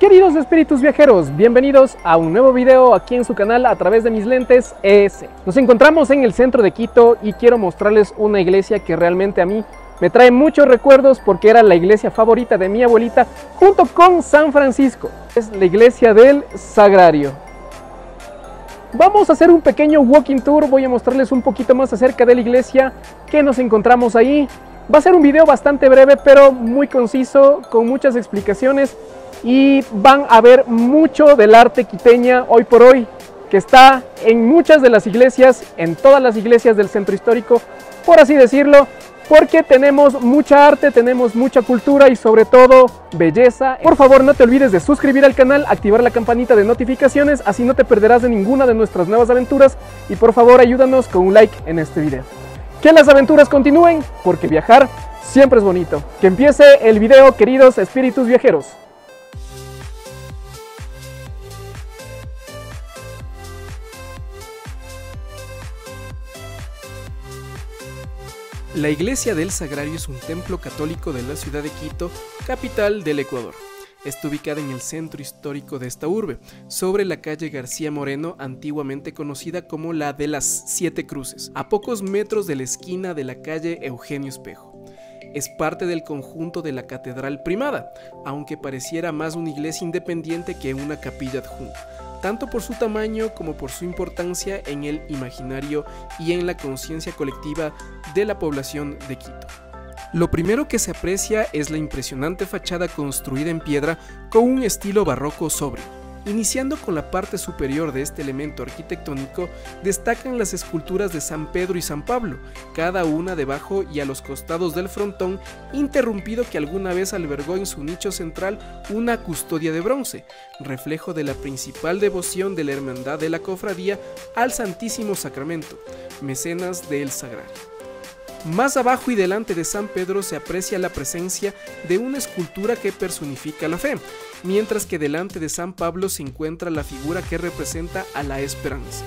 Queridos espíritus viajeros, bienvenidos a un nuevo video aquí en su canal a través de mis lentes ES. Nos encontramos en el centro de Quito y quiero mostrarles una iglesia que realmente a mí me trae muchos recuerdos porque era la iglesia favorita de mi abuelita junto con San Francisco. Es la iglesia del Sagrario. Vamos a hacer un pequeño walking tour, voy a mostrarles un poquito más acerca de la iglesia que nos encontramos ahí. Va a ser un video bastante breve pero muy conciso, con muchas explicaciones y van a ver mucho del arte quiteña hoy por hoy que está en muchas de las iglesias, en todas las iglesias del centro histórico, por así decirlo, porque tenemos mucha arte, tenemos mucha cultura y sobre todo belleza. Por favor no te olvides de suscribir al canal, activar la campanita de notificaciones, así no te perderás de ninguna de nuestras nuevas aventuras y por favor ayúdanos con un like en este video. Que las aventuras continúen, porque viajar siempre es bonito. Que empiece el video, queridos espíritus viajeros. La iglesia del Sagrario es un templo católico de la ciudad de Quito, capital del Ecuador. Está ubicada en el centro histórico de esta urbe, sobre la calle García Moreno, antiguamente conocida como la de las Siete Cruces, a pocos metros de la esquina de la calle Eugenio Espejo. Es parte del conjunto de la Catedral Primada, aunque pareciera más una iglesia independiente que una capilla adjunta tanto por su tamaño como por su importancia en el imaginario y en la conciencia colectiva de la población de Quito. Lo primero que se aprecia es la impresionante fachada construida en piedra con un estilo barroco sobrio Iniciando con la parte superior de este elemento arquitectónico, destacan las esculturas de San Pedro y San Pablo, cada una debajo y a los costados del frontón, interrumpido que alguna vez albergó en su nicho central una custodia de bronce, reflejo de la principal devoción de la Hermandad de la Cofradía al Santísimo Sacramento, mecenas del Sagrario. Más abajo y delante de San Pedro se aprecia la presencia de una escultura que personifica la fe, mientras que delante de San Pablo se encuentra la figura que representa a la esperanza.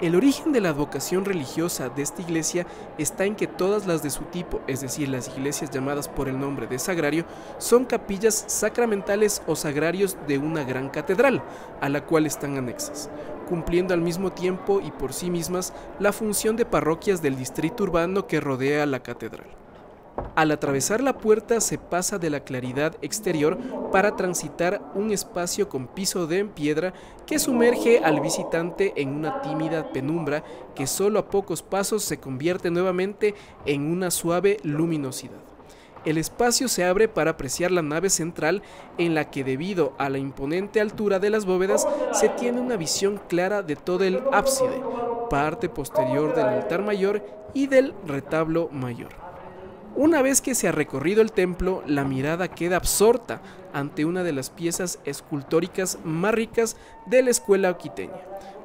El origen de la advocación religiosa de esta iglesia está en que todas las de su tipo, es decir, las iglesias llamadas por el nombre de sagrario, son capillas sacramentales o sagrarios de una gran catedral, a la cual están anexas cumpliendo al mismo tiempo y por sí mismas la función de parroquias del distrito urbano que rodea la catedral. Al atravesar la puerta se pasa de la claridad exterior para transitar un espacio con piso de piedra que sumerge al visitante en una tímida penumbra que solo a pocos pasos se convierte nuevamente en una suave luminosidad el espacio se abre para apreciar la nave central en la que debido a la imponente altura de las bóvedas se tiene una visión clara de todo el ábside, parte posterior del altar mayor y del retablo mayor. Una vez que se ha recorrido el templo, la mirada queda absorta ante una de las piezas escultóricas más ricas de la escuela quiteña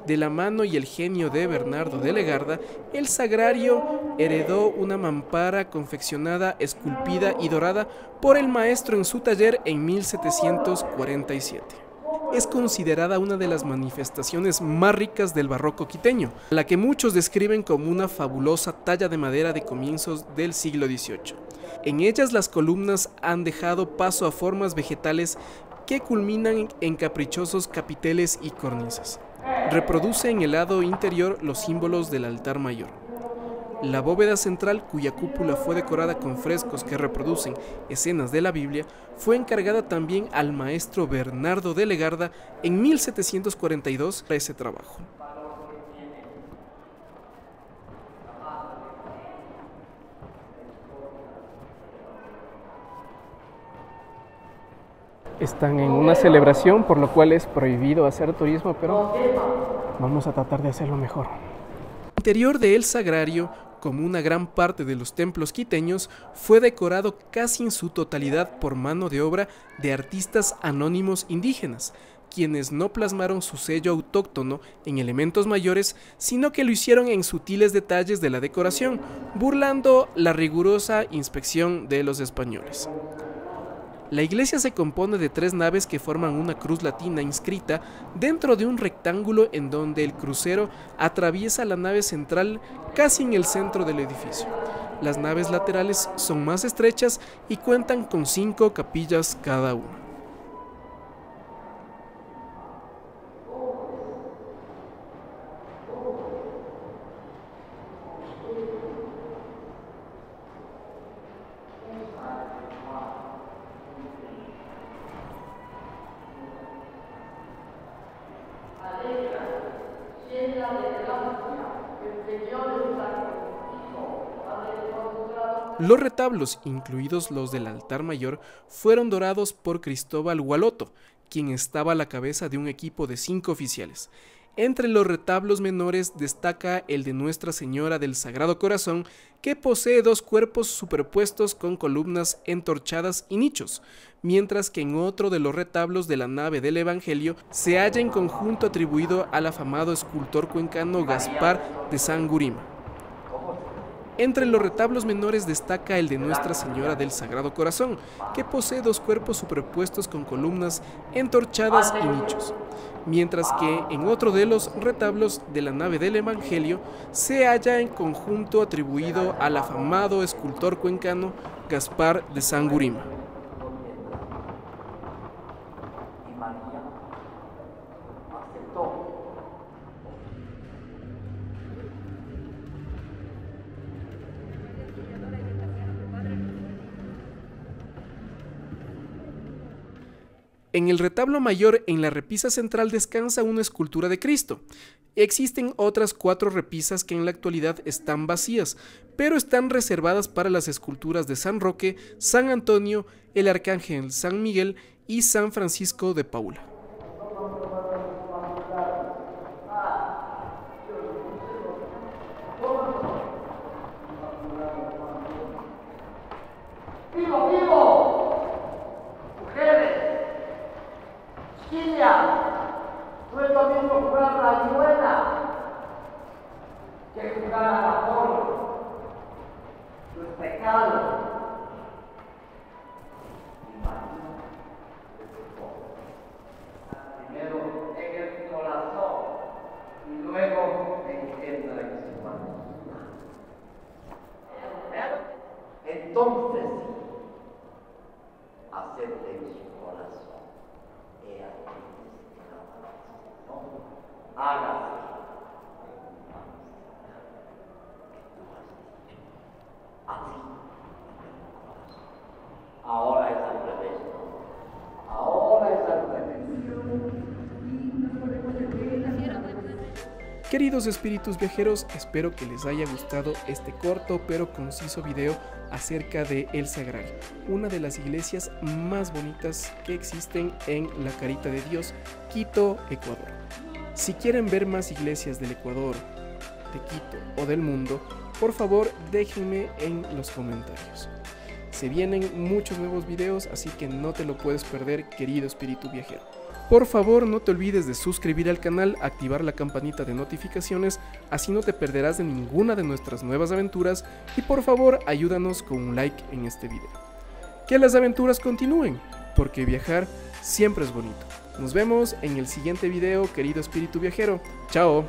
de la mano y el genio de Bernardo de Legarda, el sagrario heredó una mampara confeccionada, esculpida y dorada por el maestro en su taller en 1747 es considerada una de las manifestaciones más ricas del barroco quiteño, la que muchos describen como una fabulosa talla de madera de comienzos del siglo XVIII. En ellas las columnas han dejado paso a formas vegetales que culminan en caprichosos capiteles y cornisas. Reproduce en el lado interior los símbolos del altar mayor. La bóveda central, cuya cúpula fue decorada con frescos que reproducen escenas de la Biblia, fue encargada también al maestro Bernardo de Legarda en 1742 para ese trabajo. están en una celebración, por lo cual es prohibido hacer turismo, pero vamos a tratar de hacerlo mejor. Interior de El Sagrario, como una gran parte de los templos quiteños, fue decorado casi en su totalidad por mano de obra de artistas anónimos indígenas, quienes no plasmaron su sello autóctono en elementos mayores, sino que lo hicieron en sutiles detalles de la decoración, burlando la rigurosa inspección de los españoles. La iglesia se compone de tres naves que forman una cruz latina inscrita dentro de un rectángulo en donde el crucero atraviesa la nave central casi en el centro del edificio. Las naves laterales son más estrechas y cuentan con cinco capillas cada una. Los retablos, incluidos los del altar mayor, fueron dorados por Cristóbal Gualoto, quien estaba a la cabeza de un equipo de cinco oficiales. Entre los retablos menores destaca el de Nuestra Señora del Sagrado Corazón, que posee dos cuerpos superpuestos con columnas entorchadas y nichos, mientras que en otro de los retablos de la nave del Evangelio se halla en conjunto atribuido al afamado escultor cuencano Gaspar de San Gurima. Entre los retablos menores destaca el de Nuestra Señora del Sagrado Corazón, que posee dos cuerpos superpuestos con columnas entorchadas y nichos, mientras que en otro de los retablos de la nave del Evangelio se halla en conjunto atribuido al afamado escultor cuencano Gaspar de Sangurima. En el retablo mayor, en la repisa central, descansa una escultura de Cristo. Existen otras cuatro repisas que en la actualidad están vacías, pero están reservadas para las esculturas de San Roque, San Antonio, el Arcángel San Miguel y San Francisco de Paula. no es lo mismo jugar a la buena que jugar a la forma. No es pecado. Primero en el corazón y luego en el mano. Entonces, acepte su corazón. Ahora es al revés. Ahora es al revés. Queridos espíritus viajeros, espero que les haya gustado este corto pero conciso video acerca de El Sagrario, una de las iglesias más bonitas que existen en la Carita de Dios, Quito, Ecuador. Si quieren ver más iglesias del Ecuador, de Quito o del mundo, por favor déjenme en los comentarios. Se vienen muchos nuevos videos, así que no te lo puedes perder, querido espíritu viajero. Por favor, no te olvides de suscribir al canal, activar la campanita de notificaciones, así no te perderás de ninguna de nuestras nuevas aventuras y por favor ayúdanos con un like en este video. Que las aventuras continúen, porque viajar siempre es bonito. Nos vemos en el siguiente video, querido espíritu viajero. Chao.